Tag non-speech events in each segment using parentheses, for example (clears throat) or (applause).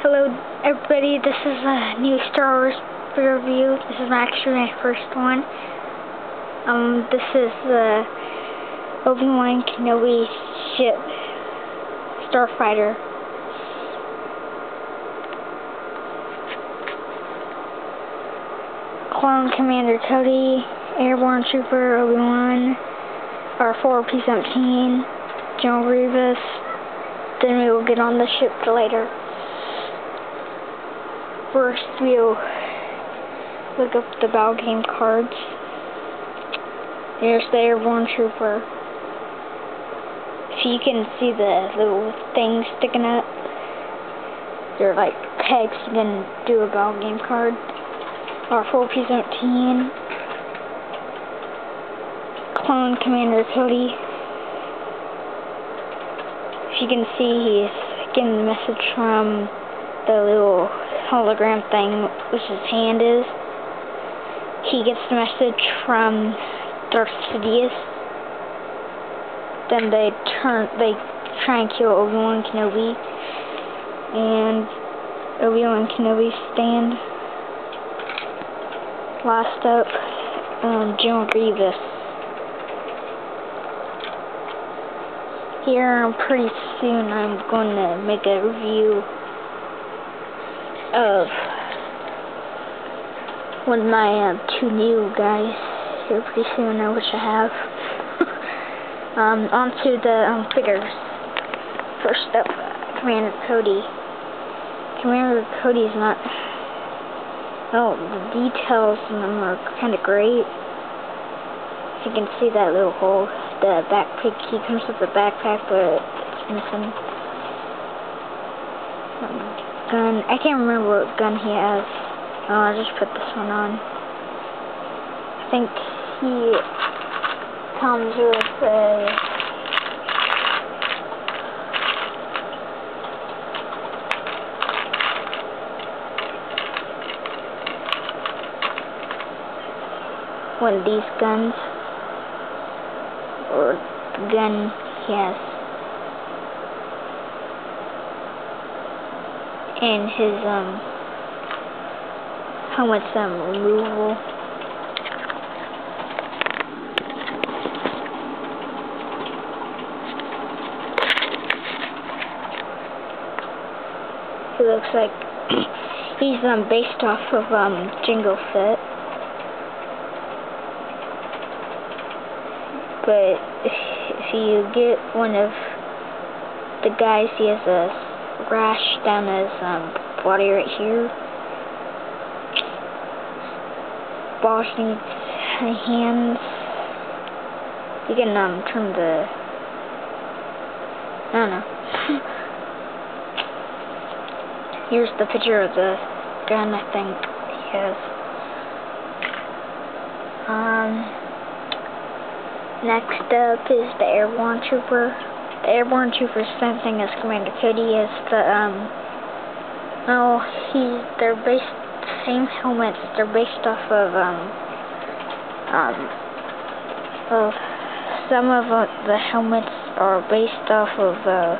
Hello everybody, this is a new Star Wars review. This is actually my first one. Um, this is the Obi-Wan Kenobi ship, Starfighter. Clone Commander Cody, Airborne Trooper Obi-Wan, R4-P17, General Grievous, then we will get on the ship later first we'll look up the battle game cards. There's the airborne trooper. So you can see the little things sticking up. They're like pegs you can do a battle game card. R4-P17. Clone Commander Cody. If you can see he's getting the message from the little hologram thing, which his hand is, he gets the message from Darth Sidious. Then they turn, they try and kill Obi-Wan Kenobi, and Obi-Wan Kenobi stand. Last up, um, General Grievous. Here, pretty soon, I'm going to make a review of one of my uh, two new guys here pretty soon, I wish I have. (laughs) um, on to the um, figures. First up, Commander Cody. Commander Cody's not... Oh, the details in them are kind of great. You can see that little hole. The backpack, he comes with the backpack, but it's missing. Um, gun. I can't remember what gun he has. Oh, I'll just put this one on. I think he comes with a... One of these guns. Or gun he has. And his um helmet's um removable. He looks like (clears throat) he's um based off of um Jango Fett. But if you get one of the guys, he has a rash down his um, body right here. Boss needs hands. You can um, turn the... I don't know. Here's the picture of the gun I think he has. Um, next up is the Trooper the airborne trooper sensing as Commander Cody is the um oh he they're based same helmets they're based off of um um of some of uh, the helmets are based off of uh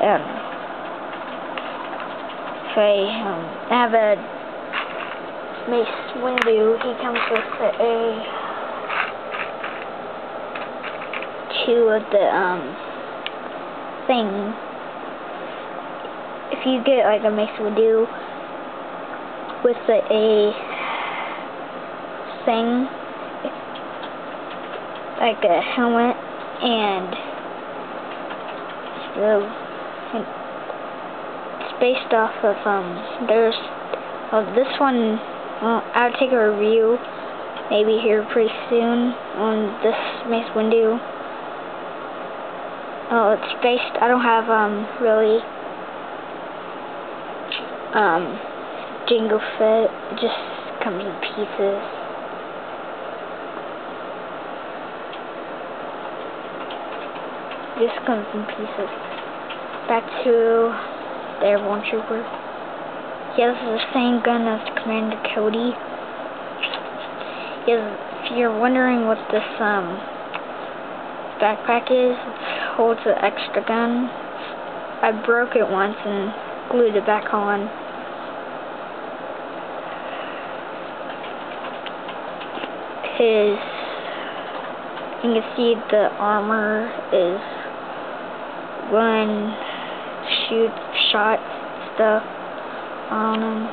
um say um have a Mace Windu he comes with a two of the um thing. If you get like a Mace Windu with a, a thing, like a helmet and the it's based off of um there's well this one well, I'll take a review maybe here pretty soon on this Mace Windu. Oh, it's based, I don't have, um, really, um, Jango Fett. It just comes in pieces. This comes in pieces. Back to the Airborne Trooper. He has the same gun as Commander Cody. If you're wondering what this, um, backpack is, holds an extra gun. I broke it once and glued it back on. His, you can see the armor is gun, shoot, shot stuff on him.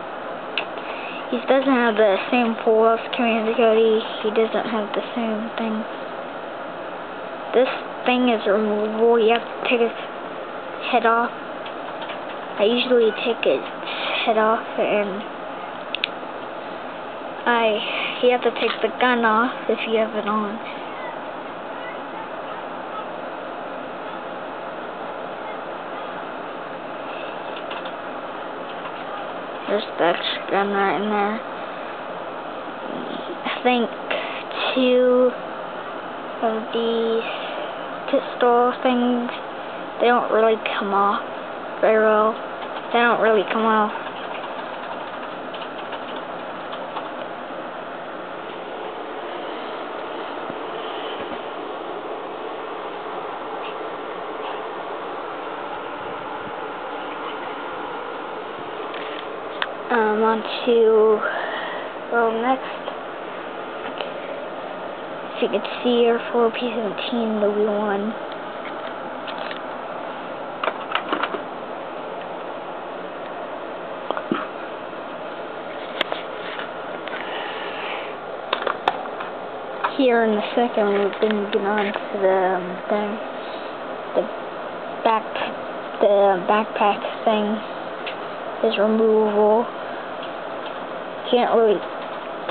He doesn't have the same pull-ups Commander Cody. He doesn't have the same thing. This thing is removable. You have to take his head off. I usually take his head off and I you have to take the gun off if you have it on. There's that gun right in there. I think two of these pistol things, they don't really come off very well. They don't really come off. Um, on to, well, next, if you could see our 4P17, the wheel one. Here in the second, we're going to get on to the um, thing, the back, the backpack thing is removable. Can't really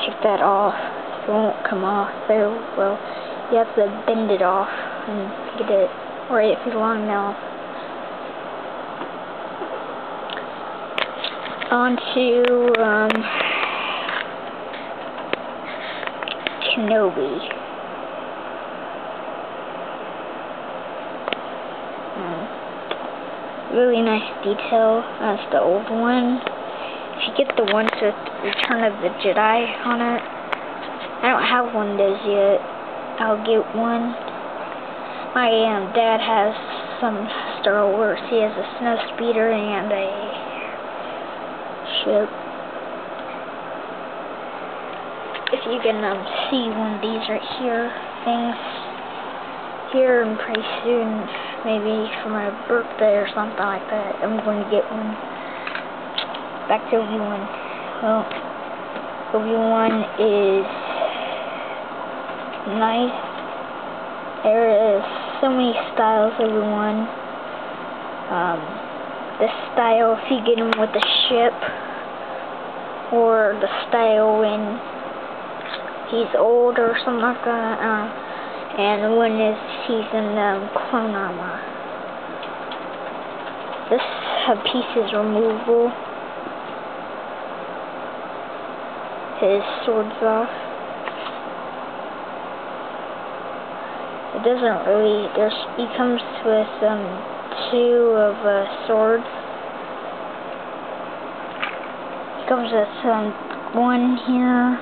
take that off. Won't come off very well. You have to bend it off and get it right if it's long enough. On to um, Kenobi. Hmm really nice detail as the old one. If you get the one with Return of the Jedi on it, I don't have one of those yet. I'll get one. My um, dad has some Star Wars. He has a snow speeder and a ship. If you can um, see one of these right here, things here and pretty soon maybe for my birthday or something like that. I'm going to get one. Back to Obi-Wan. Well, Obi-Wan is nice. There is so many styles everyone. Um, the style if you get him with the ship, or the style when he's old or something like that. Uh, and one is he's in um, clone armor. This piece is removable. His sword's off. It doesn't really, there's, he comes with um, two of uh, swords. He comes with um, one here,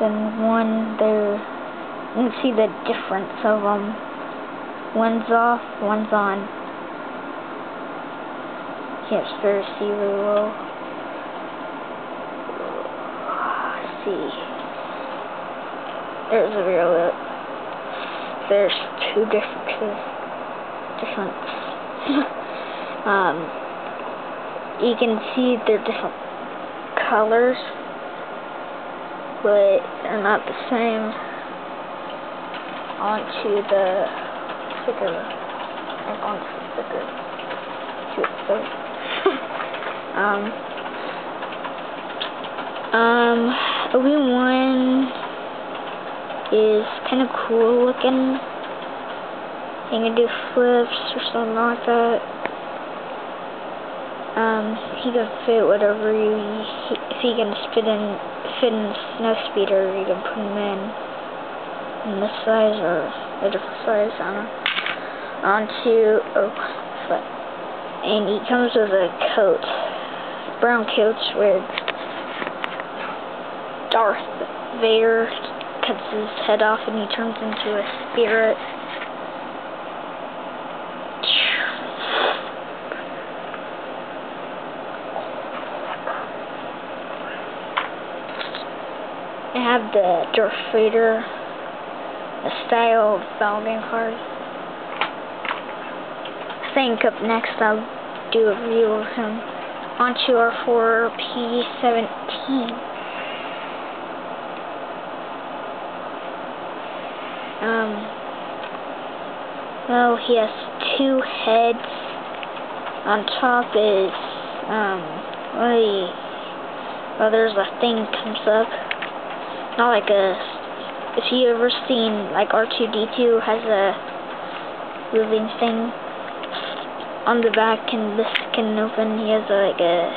then one there. You can see the difference of them. One's off, one's on. Can't sure see really well. Let's see. There's a real. There's two differences. Difference. (laughs) um, you can see they're different colors, but they're not the same onto the figure and onto the figure to (laughs) um um Obi-Wan is kind of cool looking. He can do flips or something like that. Um he can fit whatever you he, if he can fit in fit in snow speeder you can put him in in this size or a different size, I don't know, onto a foot. And he comes with a coat, brown coat with Darth Vader cuts his head off and he turns into a spirit. I have the Darth Vader, the style founding card. I think up next I'll do a review of him. On to our 4P17. Um, well, he has two heads. On top is, um, really, well, there's a thing comes up. Not like a, if you ever seen, like R2-D2 has a moving thing on the back and this can open. He has like a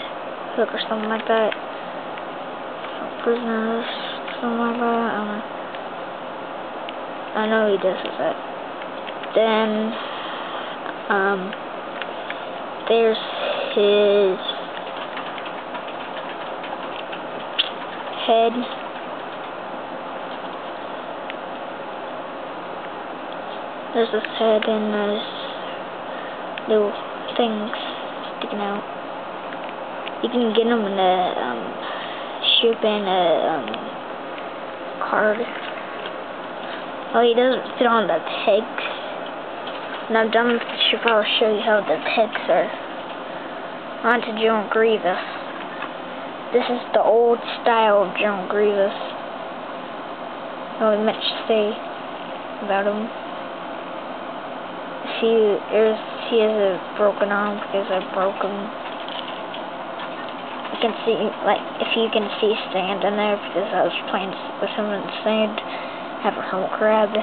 hook or something like that. Prisoners, something like that. I don't know. I know he does that. Then, um, there's his head. There's his head and there's little things sticking out. You can get them in a um, ship and a um, card. Oh, he doesn't fit on the pegs. And I'm done. Should probably show you how the pegs are. On to General Grievous. This is the old style of General Grievous. Not much to say about him. He has a broken arm because I broke him. You can see, like, if you can see sand in there because I was playing with him in sand. Have a helmet crab.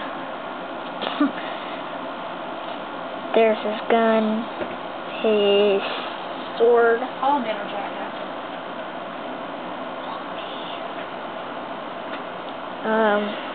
There's his gun, his sword. All middle jack Um.